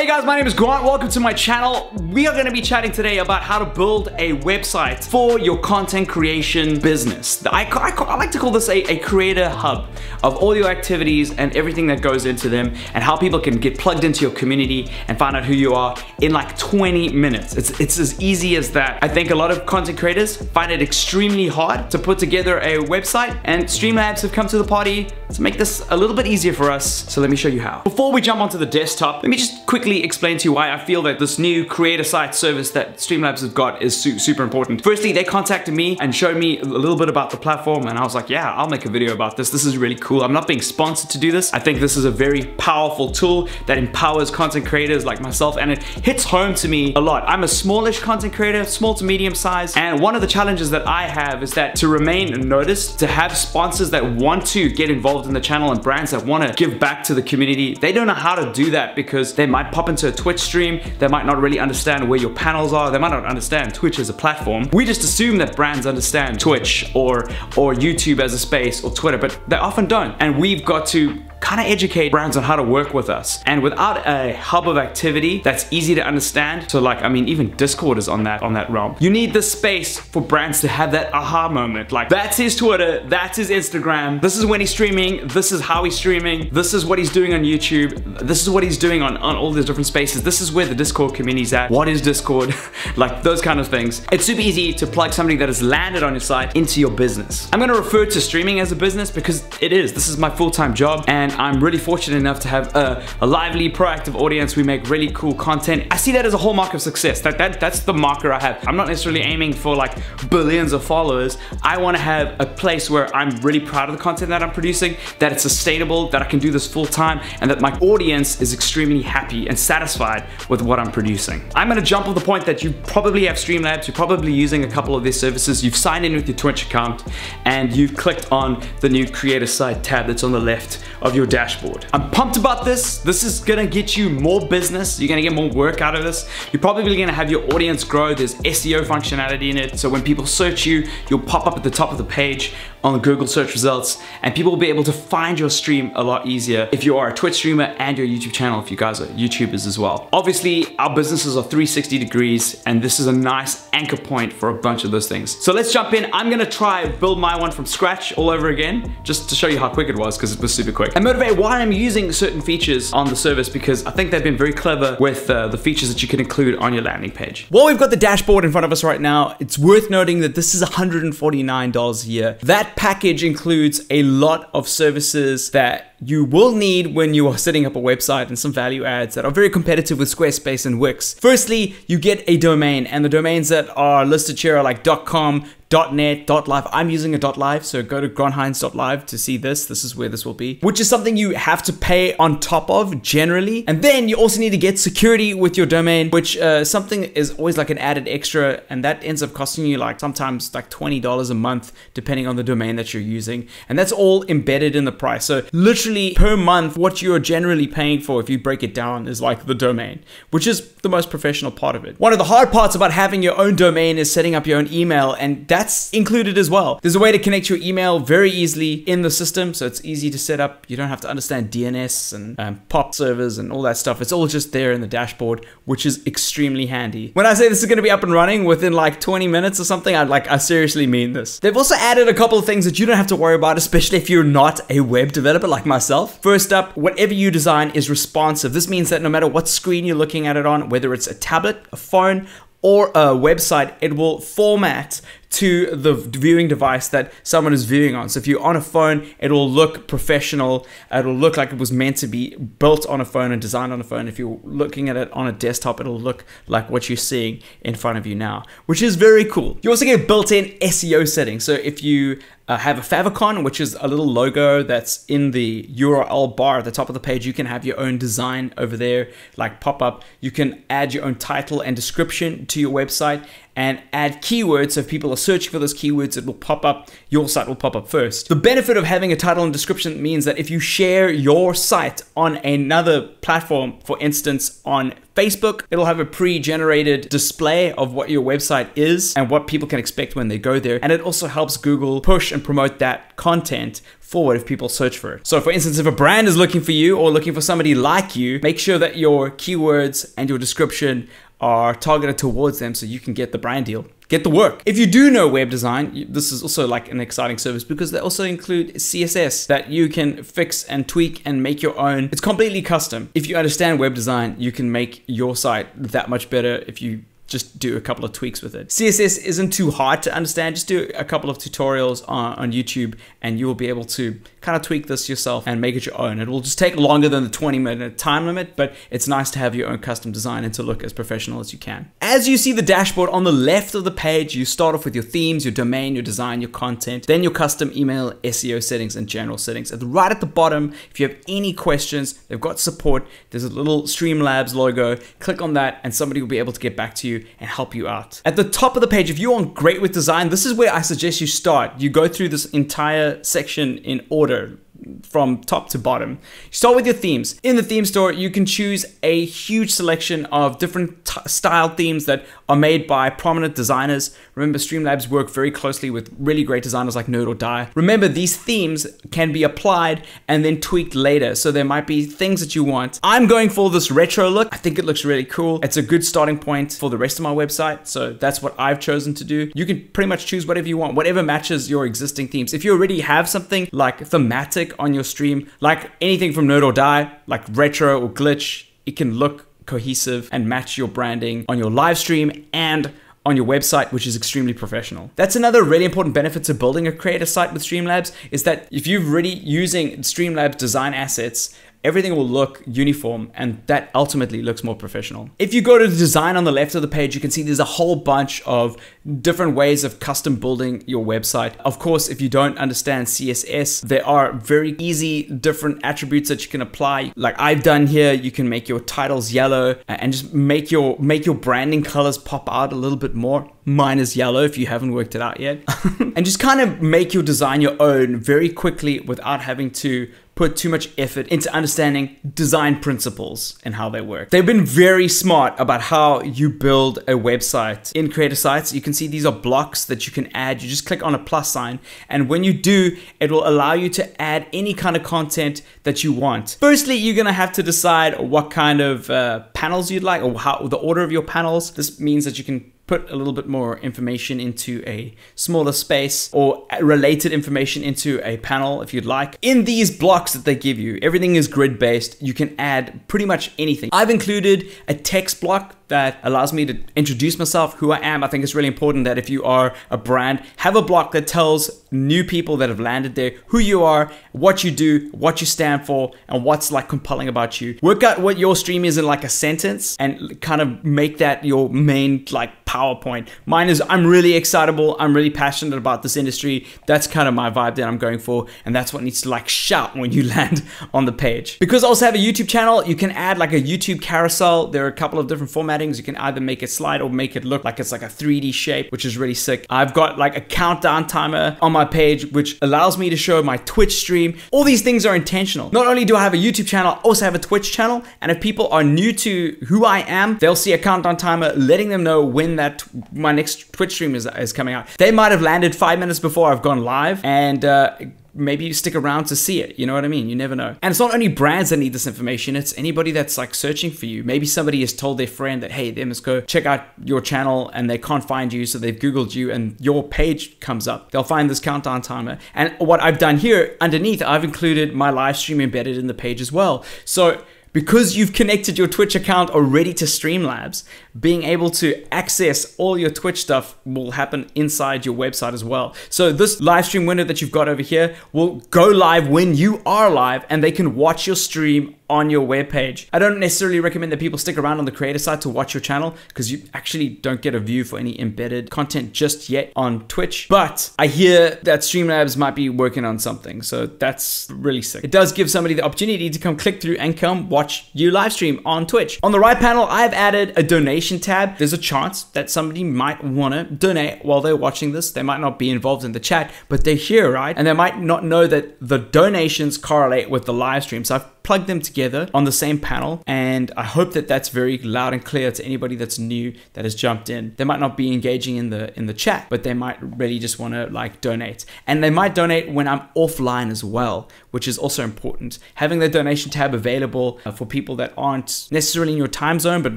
Hey guys, my name is Grant. Welcome to my channel. We are going to be chatting today about how to build a website for your content creation business. I, I, I like to call this a, a, creator hub of all your activities and everything that goes into them and how people can get plugged into your community and find out who you are in like 20 minutes. It's, it's as easy as that. I think a lot of content creators find it extremely hard to put together a website and Streamlabs have come to the party to make this a little bit easier for us. So let me show you how. Before we jump onto the desktop, let me just quickly quickly explain to you why I feel that this new creator site service that Streamlabs has got is su super important. Firstly, they contacted me and showed me a little bit about the platform and I was like, yeah, I'll make a video about this. This is really cool. I'm not being sponsored to do this. I think this is a very powerful tool that empowers content creators like myself and it hits home to me a lot. I'm a smallish content creator, small to medium size, and one of the challenges that I have is that to remain noticed, to have sponsors that want to get involved in the channel and brands that want to give back to the community, they don't know how to do that because they might pop into a Twitch stream, they might not really understand where your panels are, they might not understand Twitch as a platform. We just assume that brands understand Twitch or, or YouTube as a space or Twitter, but they often don't. And we've got to kind of educate brands on how to work with us. And without a hub of activity that's easy to understand, so like, I mean, even Discord is on that, on that realm. You need the space for brands to have that aha moment. Like, that's his Twitter, that's his Instagram, this is when he's streaming, this is how he's streaming, this is what he's doing on YouTube, this is what he's doing on, on all different spaces, this is where the Discord community's at, what is Discord, like those kind of things. It's super easy to plug something that has landed on your site into your business. I'm gonna refer to streaming as a business because it is. This is my full-time job and I'm really fortunate enough to have a, a, lively, proactive audience. We make really cool content. I see that as a hallmark of success. That, that That's the marker I have. I'm not necessarily aiming for like billions of followers. I wanna have a place where I'm really proud of the content that I'm producing, that it's sustainable, that I can do this full time, and that my audience is extremely happy and satisfied with what I'm producing. I'm gonna jump on the point that you probably have Streamlabs, you're probably using a couple of their services, you've signed in with your Twitch account, and you've clicked on the new creator site tab that's on the left of your dashboard. I'm pumped about this. This is gonna get you more business. You're gonna get more work out of this. You're probably gonna have your audience grow. There's SEO functionality in it. So when people search you, you'll pop up at the top of the page on Google search results and people will be able to find your stream a lot easier if you are a Twitch streamer and your YouTube channel if you guys are YouTubers as well. Obviously, our businesses are 360 degrees and this is a nice anchor point for a bunch of those things. So let's jump in. I'm gonna try build my one from scratch all over again just to show you how quick it was because it was super quick. And motivate why I'm using certain features on the service because I think they've been very clever with uh, the features that you can include on your landing page. While we've got the dashboard in front of us right now, it's worth noting that this is $149 a year. That package includes a lot of services that you will need when you are setting up a website and some value adds that are very competitive with Squarespace and Wix. Firstly, you get a domain and the domains that are listed here are like .com, .net, .live. I'm using a .live, so go to granthinds.live to see this. This is where this will be, which is something you have to pay on top of generally. And then you also need to get security with your domain, which uh, something is always like an added extra, and that ends up costing you like sometimes like $20 a month, depending on the domain that you're using. And that's all embedded in the price. So literally per month, what you're generally paying for, if you break it down, is like the domain, which is the most professional part of it. One of the hard parts about having your own domain is setting up your own email, and that's included as well. There's a way to connect your email very easily in the system, so it's easy to set up. You don't have to understand DNS and um, POP servers and all that stuff. It's all just there in the dashboard, which is extremely handy. When I say this is going to be up and running within like 20 minutes or something, I like I seriously mean this. They've also added a couple of things that you don't have to worry about, especially if you're not a web developer like myself. First up, whatever you design is responsive. This means that no matter what screen you're looking at it on, whether it's a tablet, a phone, or a website, it will format to the viewing device that someone is viewing on. So if you're on a phone, it will look professional. It'll look like it was meant to be built on a phone and designed on a phone. If you're looking at it on a desktop, it'll look like what you're seeing in front of you now, which is very cool. You also get built-in SEO settings. So if you uh, have a favicon, which is a little logo that's in the URL bar at the top of the page. You can have your own design over there, like pop up. You can add your own title and description to your website and add keywords. So if people are searching for those keywords, it will pop up, your site will pop up first. The benefit of having a title and description means that if you share your site on another platform, for instance, on Facebook, it'll have a pre-generated display of what your website is and what people can expect when they go there. And it also helps Google push and promote that content forward if people search for it. So for instance, if a brand is looking for you or looking for somebody like you, make sure that your keywords and your description are targeted towards them so you can get the brand deal. Get the work. If you do know web design, this is also like an exciting service because they also include CSS that you can fix and tweak and make your own. It's completely custom. If you understand web design, you can make your site that much better if you just do a couple of tweaks with it. CSS isn't too hard to understand. Just do a couple of tutorials on, on YouTube and you will be able to kind of tweak this yourself and make it your own. It will just take longer than the 20 minute time limit, but it's nice to have your own custom design and to look as professional as you can. As you see the dashboard on the left of the page, you start off with your themes, your domain, your design, your content, then your custom email, SEO settings, and general settings. At the, right at the bottom, if you have any questions, they've got support. There's a little Streamlabs logo. Click on that and somebody will be able to get back to and help you out. At the top of the page, if you want great with design, this is where I suggest you start. You go through this entire section in order from top to bottom. Start with your themes. In the theme store, you can choose a huge selection of different style themes that are made by prominent designers. Remember, Streamlabs work very closely with really great designers like Nerd or Die. Remember, these themes can be applied and then tweaked later. So there might be things that you want. I'm going for this retro look. I think it looks really cool. It's a good starting point for the rest of my website. So that's what I've chosen to do. You can pretty much choose whatever you want, whatever matches your existing themes. If you already have something like thematic on your stream, like anything from Nerd or Die, like retro or glitch, it can look cohesive and match your branding on your live stream and on your website, which is extremely professional. That's another really important benefit to building a creator site with Streamlabs is that if you're really using Streamlabs design assets, everything will look uniform and that ultimately looks more professional. If you go to the design on the left of the page, you can see there's a whole bunch of different ways of custom building your website. Of course, if you don't understand CSS, there are very easy different attributes that you can apply. Like I've done here, you can make your titles yellow uh, and just make your make your branding colors pop out a little bit more. Mine is yellow if you haven't worked it out yet. and just kind of make your design your own very quickly without having to put too much effort into understanding design principles and how they work. They've been very smart about how you build a website. In Creator Sites, you can see these are blocks that you can add. You just click on a plus sign, and when you do, it will allow you to add any kind of content that you want. Firstly, you're gonna have to decide what kind of uh, panels you'd like or how the order of your panels. This means that you can put a little bit more information into a smaller space or related information into a panel if you'd like. In these blocks that they give you, everything is grid based. You can add pretty much anything. I've included a text block that allows me to introduce myself, who I am. I think it's really important that if you are a brand, have a block that tells new people that have landed there who you are, what you do, what you stand for, and what's like compelling about you. Work out what your stream is in like a sentence and kind of make that your main like PowerPoint. Mine is I'm really excitable, I'm really passionate about this industry. That's kind of my vibe that I'm going for, and that's what needs to like shout when you land on the page. Because I also have a YouTube channel, you can add like a YouTube carousel. There are a couple of different formats settings. You can either make it slide or make it look like it's like a 3D shape, which is really sick. I've got like a countdown timer on my page, which allows me to show my Twitch stream. All these things are intentional. Not only do I have a YouTube channel, I also have a Twitch channel. And if people are new to who I am, they'll see a countdown timer letting them know when that my next Twitch stream is, is coming out. They might have landed five minutes before I've gone live and uh, maybe you stick around to see it. You know what I mean? You never know. And it's not only brands that need this information, it's anybody that's like searching for you. Maybe somebody has told their friend that, hey, they must go check out your channel and they can't find you, so they've Googled you and your page comes up. They'll find this countdown timer. And what I've done here underneath, I've included my live stream embedded in the page as well. So because you've connected your Twitch account already to Streamlabs, being able to access all your Twitch stuff will happen inside your website as well. So this live stream window that you've got over here will go live when you are live and they can watch your stream on your webpage. I don't necessarily recommend that people stick around on the creator site to watch your channel because you actually don't get a view for any embedded content just yet on Twitch. But I hear that Streamlabs might be working on something, so that's really sick. It does give somebody the opportunity to come click through and come watch you live stream on Twitch. On the right panel, I've added a donation tab. There's a chance that somebody might want to donate while they're watching this. They might not be involved in the chat, but they're here, right? And they might not know that the donations correlate with the live stream. So I've plug them together on the same panel. And I hope that that's very loud and clear to anybody that's new that has jumped in. They might not be engaging in the in the chat, but they might really just want to like donate. And they might donate when I'm offline as well, which is also important. Having the donation tab available uh, for people that aren't necessarily in your time zone but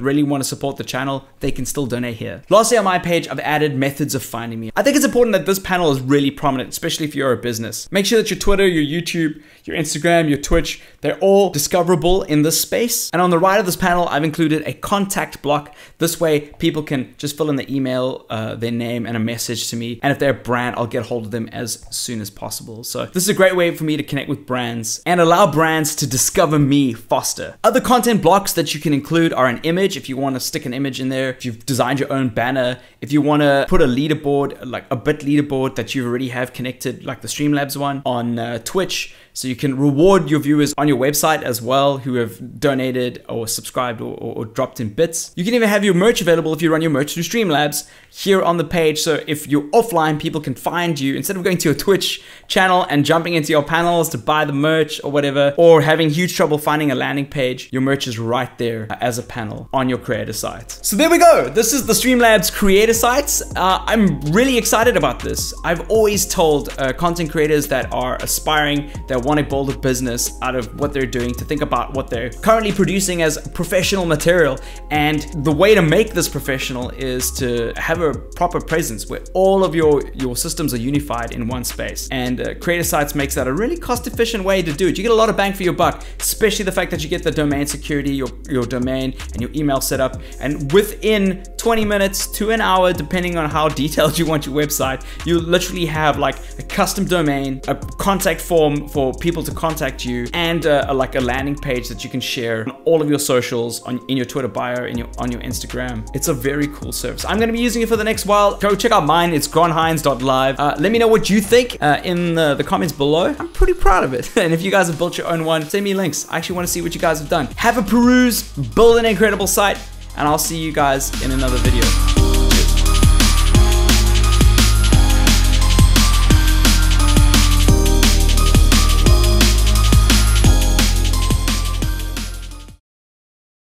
really want to support the channel, they can still donate here. Lastly, on my page, I've added methods of finding me. I think it's important that this panel is really prominent, especially if you're a business. Make sure that your Twitter, your YouTube, your Instagram, your Twitch, they're all discoverable in this space. And on the right of this panel, I've included a contact block. This way, people can just fill in the email, uh, their name, and a message to me. And if they're a brand, I'll get hold of them as soon as possible. So this is a great way for me to connect with brands and allow brands to discover me faster. Other content blocks that you can include are an image if you want to stick an image in there, if you've designed your own banner, if you want to put a leaderboard, like a bit leaderboard that you already have connected, like the Streamlabs one on uh, Twitch so you can reward your viewers on your website as well who have donated or subscribed or, or, or, dropped in bits. You can even have your merch available if you run your merch through Streamlabs here on the page. So if you're offline, people can find you instead of going to your Twitch channel and jumping into your panels to buy the merch or whatever, or having huge trouble finding a landing page, your merch is right there as a panel on your creator site. So there we go. This is the Streamlabs creator sites. Uh, I'm really excited about this. I've always told uh, content creators that are aspiring, that want to build a business out of what they're doing to think about what they're currently producing as professional material. And the way to make this professional is to have a proper presence where all of your, your systems are unified in one space. And uh, Creator Sites makes that a really cost efficient way to do it. You get a lot of bang for your buck, especially the fact that you get the domain security, your, your domain and your email set up. And within 20 minutes to an hour, depending on how detailed you want your website, you literally have like a custom domain, a contact form for people to contact you, and uh, a, like a landing page that you can share on all of your socials, on in your Twitter bio, in your on your Instagram. It's a very cool service. I'm gonna be using it for the next while. Go check out mine. It's granthinds.live. Uh, let me know what you think uh, in the, the comments below. I'm pretty proud of it. and if you guys have built your own one, send me links. I actually want to see what you guys have done. Have a peruse, build an incredible site, and I'll see you guys in another video.